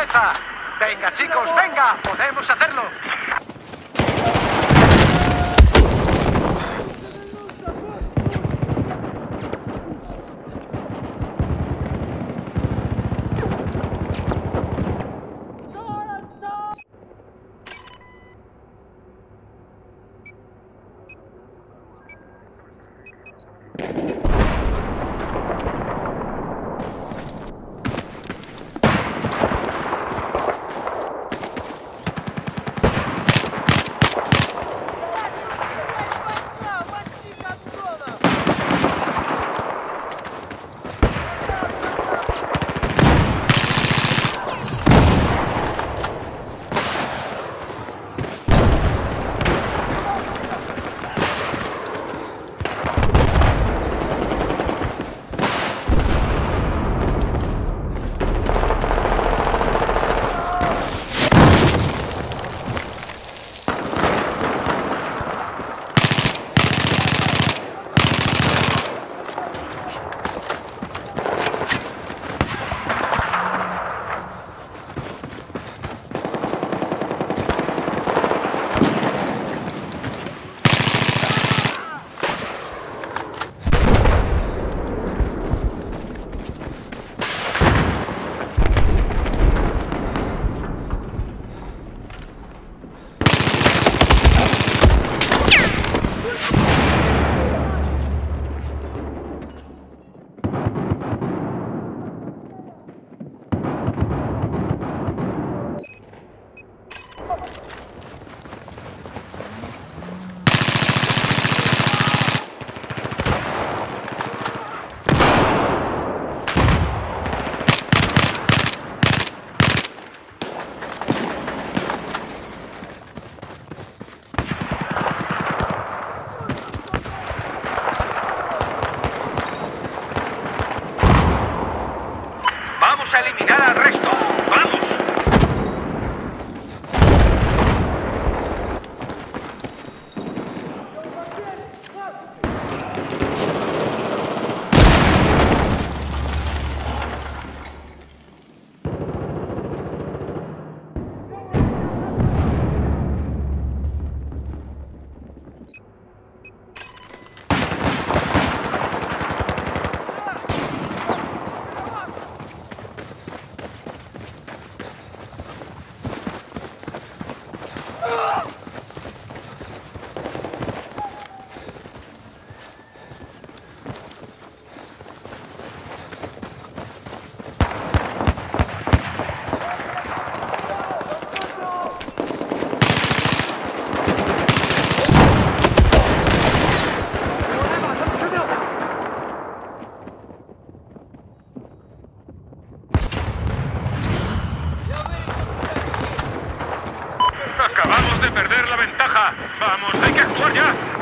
Venga, chicos, venga. Podemos hacerlo. Vamos a eliminar al resto. ¡Vamos! Acabamos de perder la ventaja. Vamos, hay que actuar ya.